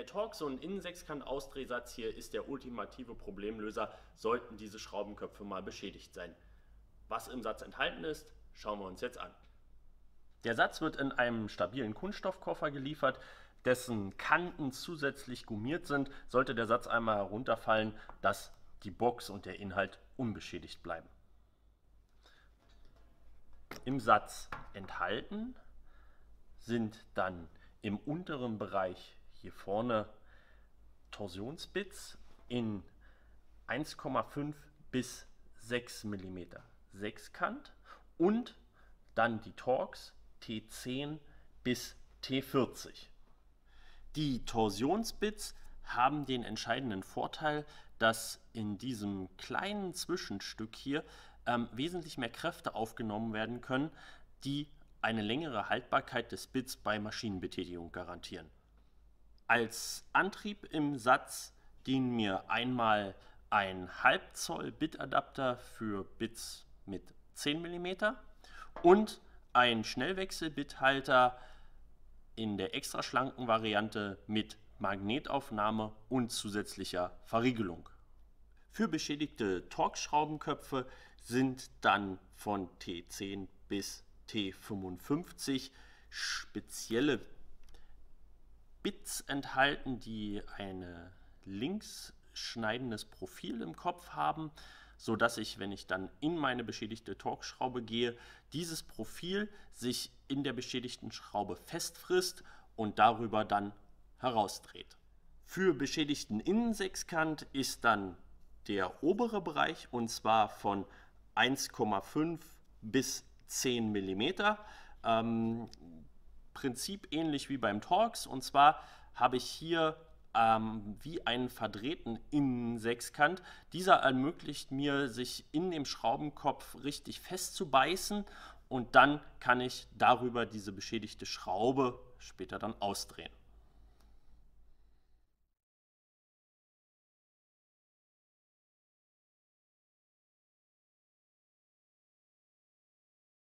Der Torx- und Innensechskant-Ausdrehsatz hier ist der ultimative Problemlöser, sollten diese Schraubenköpfe mal beschädigt sein. Was im Satz enthalten ist, schauen wir uns jetzt an. Der Satz wird in einem stabilen Kunststoffkoffer geliefert, dessen Kanten zusätzlich gummiert sind, sollte der Satz einmal herunterfallen, dass die Box und der Inhalt unbeschädigt bleiben. Im Satz enthalten sind dann im unteren Bereich hier vorne Torsionsbits in 1,5 bis 6 mm Sechskant und dann die Torx T10 bis T40. Die Torsionsbits haben den entscheidenden Vorteil, dass in diesem kleinen Zwischenstück hier ähm, wesentlich mehr Kräfte aufgenommen werden können, die eine längere Haltbarkeit des Bits bei Maschinenbetätigung garantieren. Als Antrieb im Satz dienen mir einmal ein Halbzoll Bitadapter für Bits mit 10 mm und ein Schnellwechsel-Bithalter in der extra schlanken Variante mit Magnetaufnahme und zusätzlicher Verriegelung. Für beschädigte Torx-Schraubenköpfe sind dann von T10 bis T55 spezielle Bits enthalten, die ein links schneidendes Profil im Kopf haben, so dass ich, wenn ich dann in meine beschädigte Torx-Schraube gehe, dieses Profil sich in der beschädigten Schraube festfrisst und darüber dann herausdreht. Für beschädigten Innensechskant ist dann der obere Bereich und zwar von 1,5 bis 10 mm. Ähm, Prinzip ähnlich wie beim Torx. Und zwar habe ich hier ähm, wie einen verdrehten Innensechskant. Dieser ermöglicht mir, sich in dem Schraubenkopf richtig festzubeißen und dann kann ich darüber diese beschädigte Schraube später dann ausdrehen.